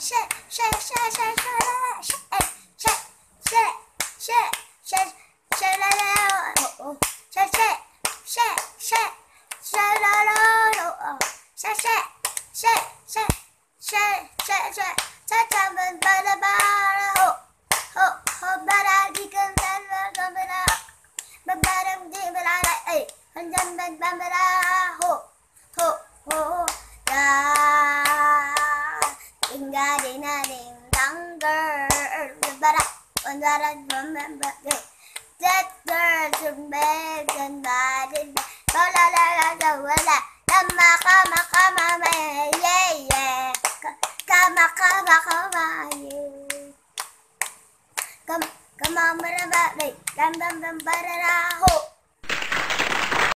shake, shake, shake, shake, shake, shake, shake, shake, shake, shake, shake, shake, shake, Bye. getting younger. But I, when I remember this, that girl's amazing body. La la la la la la la. Kama kama kama me, yeah yeah. Kama kama kama yeah. Come come on, but I'm back, come come come, but I hope.